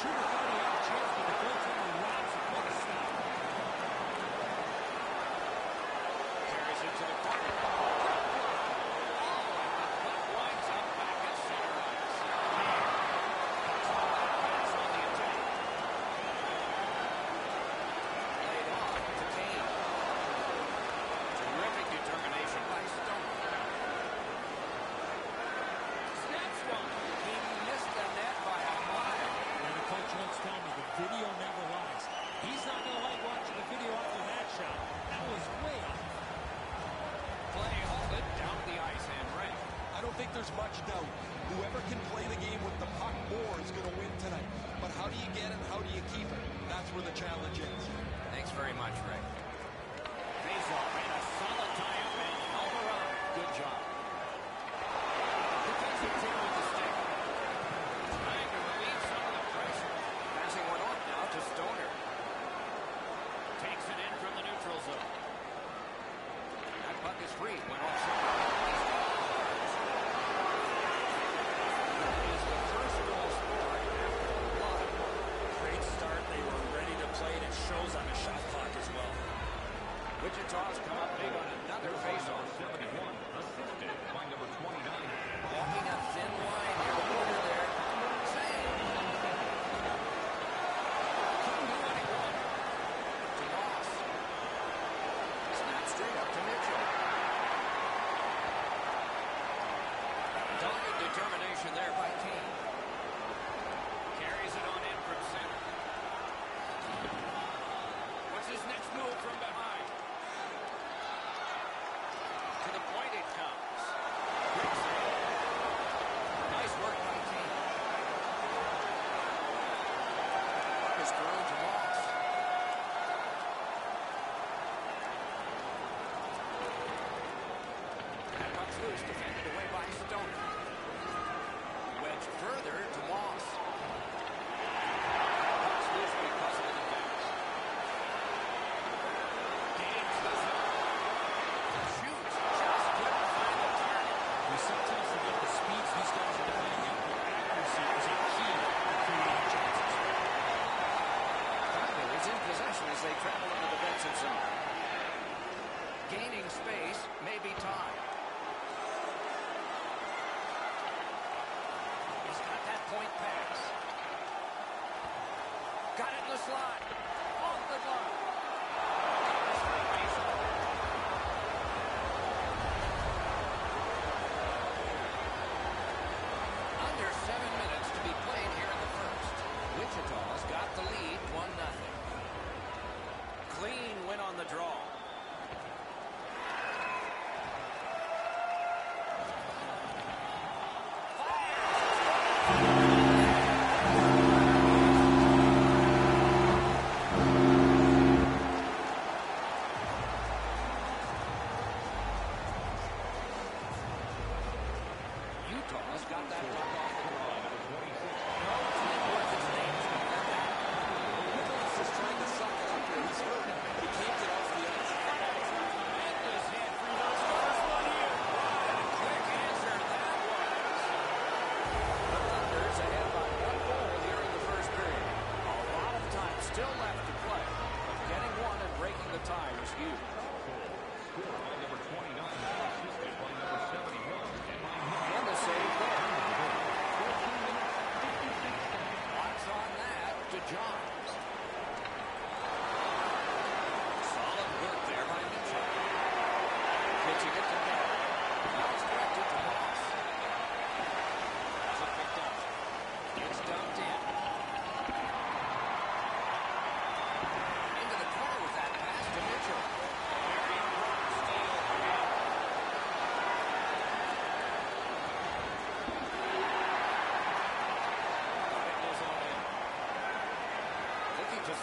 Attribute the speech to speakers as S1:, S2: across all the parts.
S1: shooter.
S2: much doubt. Whoever can play the game with the puck more is going to win tonight. But how do you get it? How do you keep it? That's where the challenge is.
S3: Thanks very much, Rick. Wichita's come up big on another faceoff.
S4: 71, assisted by number 29.
S3: Walking up Cruz, defended away by Stoner. Wedge further to the still left to play. But getting one and breaking the tie was huge.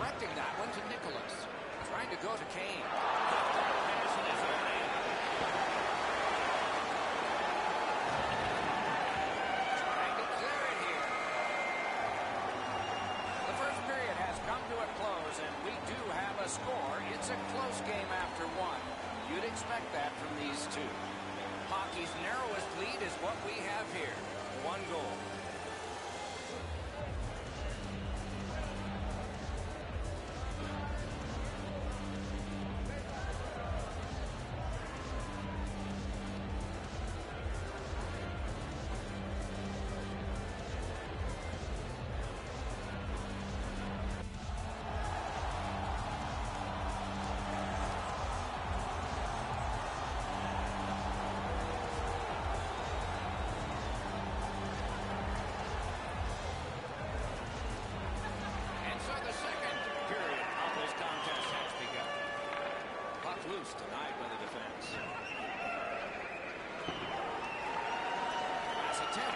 S3: Directing that one to Nicholas. Trying to go to Kane. Trying to clear it here. The first period has come to a close, and we do have a score. It's a close game after one. You'd expect that from these two. Hockey's narrowest lead is what we have here. One goal.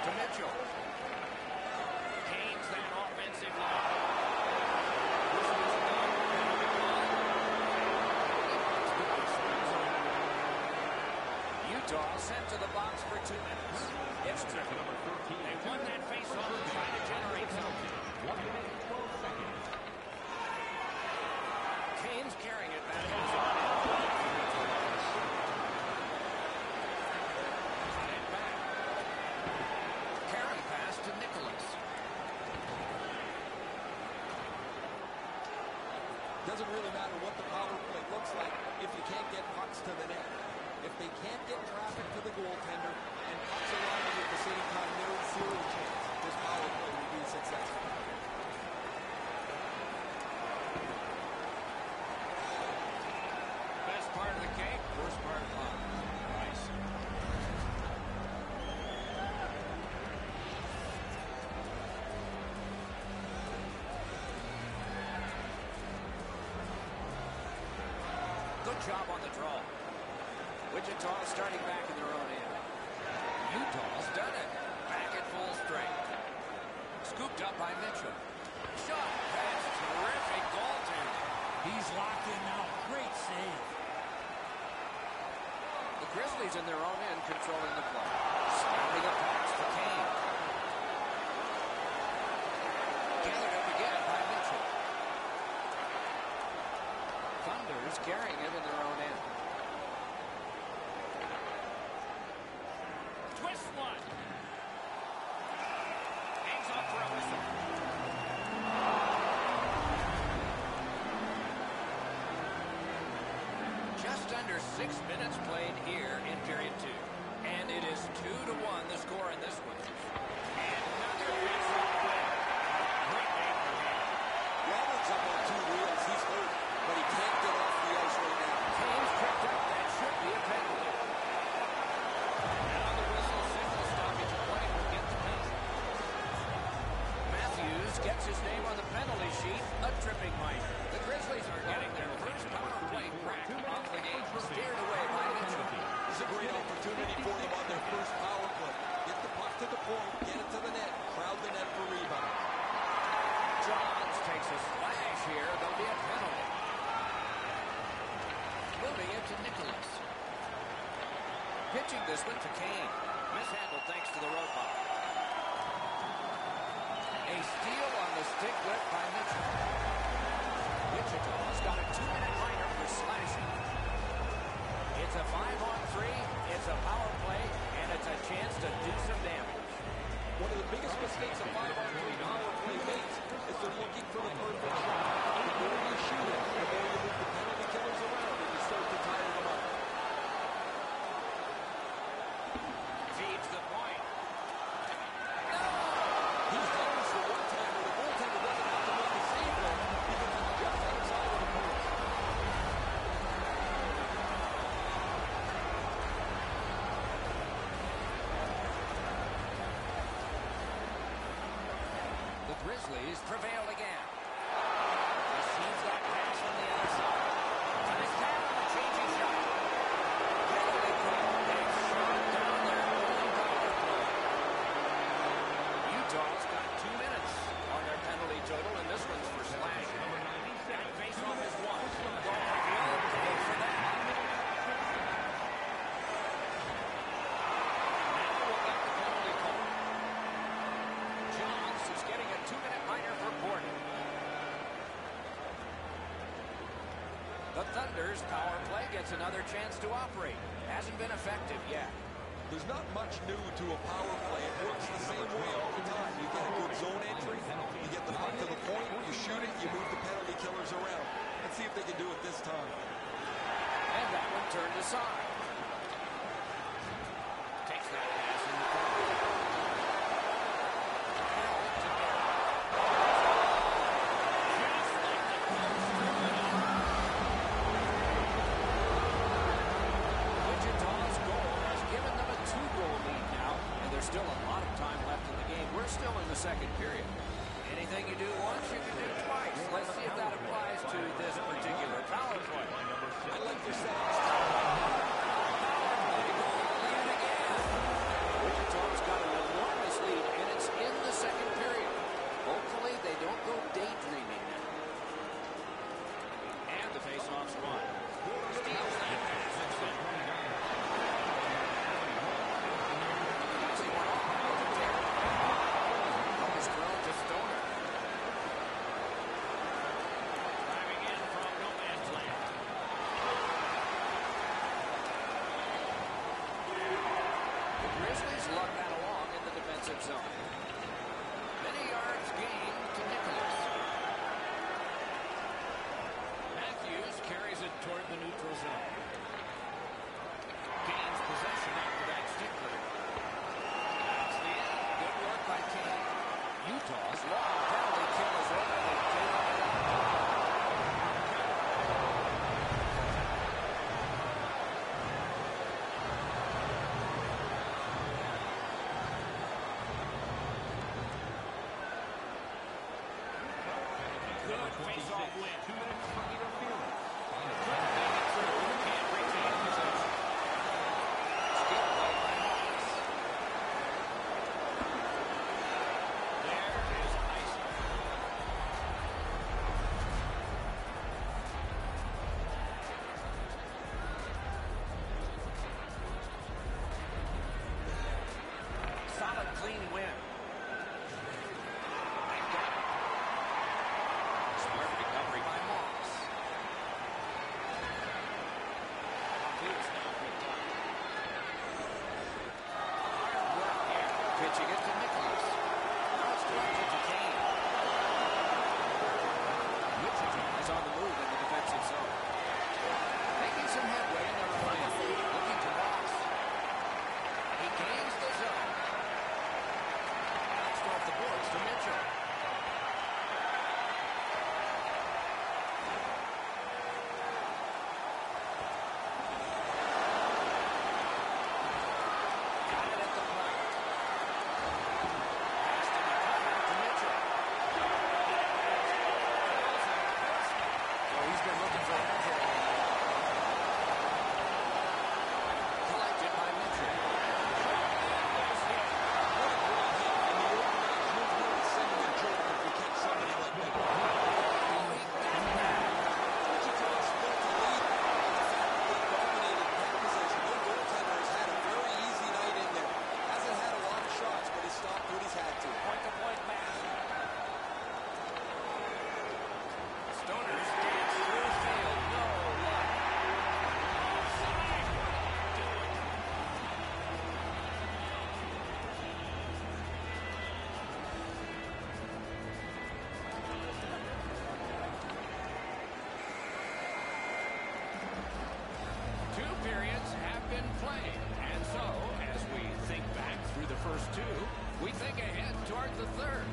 S3: To Mitchell. Gains that offensive line. Utah sent to the box for two minutes. It's tricky. They won that face-off trying to generate something. Kane's carrying it back in his own end. Got it back. Carry pass to Nicholas.
S2: Doesn't really matter what the power play looks like if you can't get pucks to the net. If they can't get traffic to the goaltender and pucks you at the same time, no zero chance this power play will be successful.
S3: Best part of the cake, worst part Good job on the draw. Wichita starting back in their own end. Utah's done it. Back at full strength. Scooped up by Mitchell. Shot. That's terrific goaltending.
S1: He's locked in now. Great save.
S3: The Grizzlies in their own end controlling the play. Snapping a pass to Kane. Gathered up again by Mitchell. Carrying it in their own end. Twist one. Hangs off for a whistle. Just under six minutes played here in period two. And it is two to one the score in this one. And chance to do some damage.
S2: One of the biggest mistakes a five-on-three power play makes is they're looking for the perfect shot. The more you shoot it, the more you move the penalty
S3: Islanders power play gets another chance to operate. Hasn't been effective yet.
S2: There's not much new to a power play. It works the same way all the time. You get a good zone entry, you get the puck to the point, you shoot it, you move the penalty killers around. Let's see if they can do it this time.
S3: And that one turned aside. good
S1: face-off win.
S4: two.
S1: We think ahead toward the third.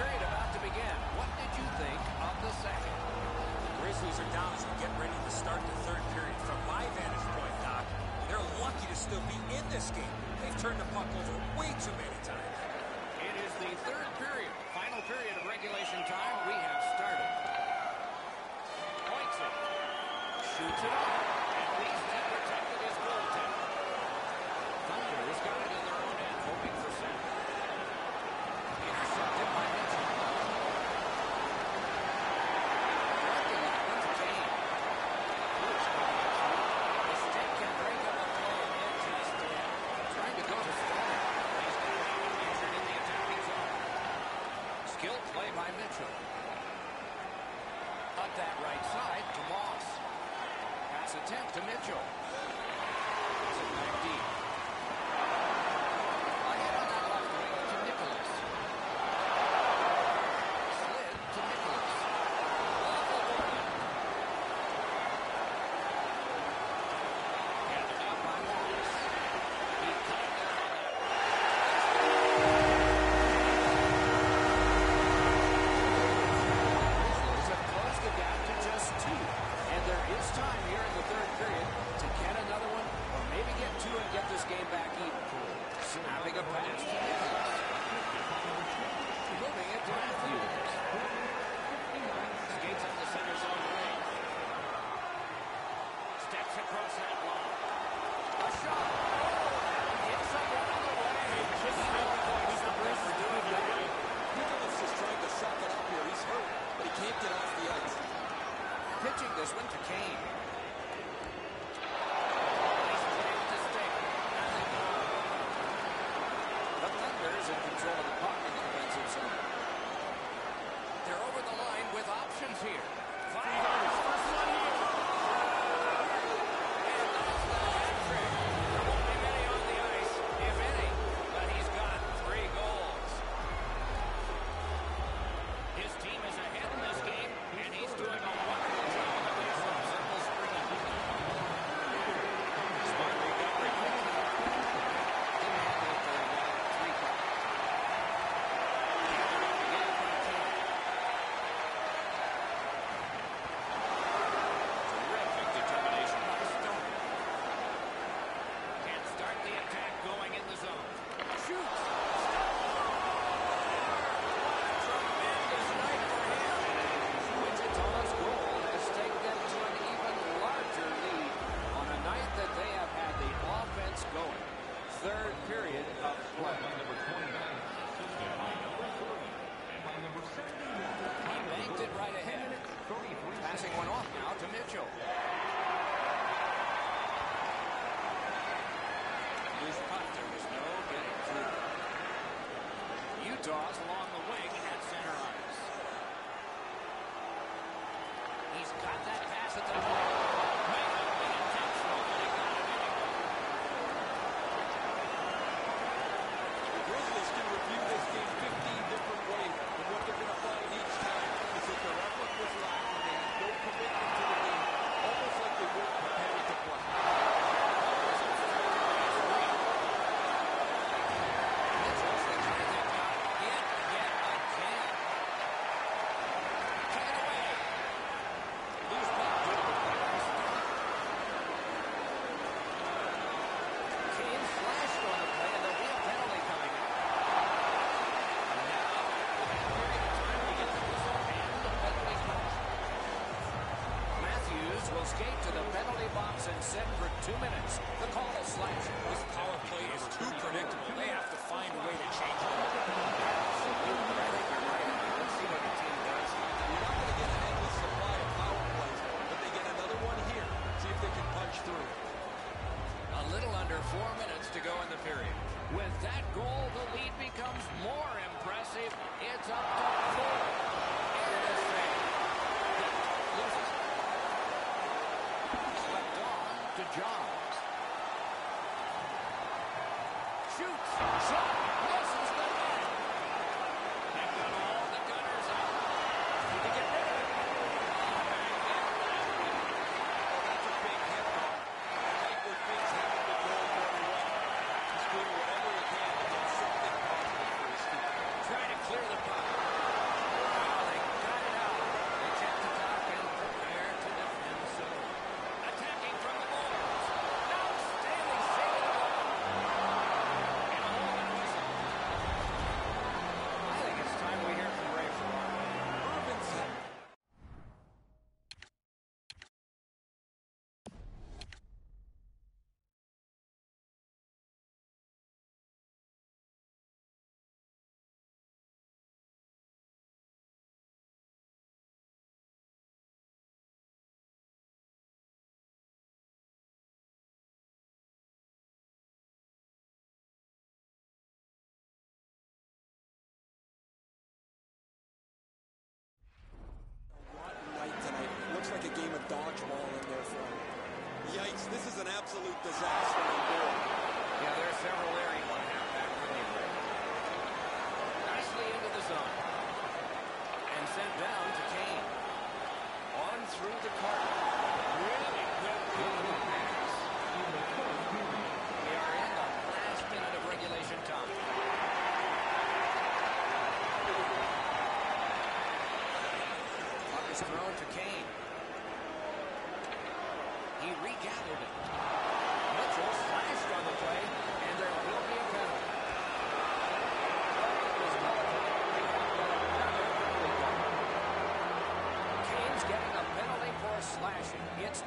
S3: period about to begin. What did you think of the second?
S5: The Grizzlies are down as we get ready to start the third period. From my vantage point, Doc, they're lucky to still be in this game. They've turned the puck over way too many times.
S1: It is the third period, final period of regulation time. We have started. Points it. Shoots it off.
S3: Mitchell. Up that right side to Moss. Pass attempt to Mitchell. It's
S6: back
S3: deep.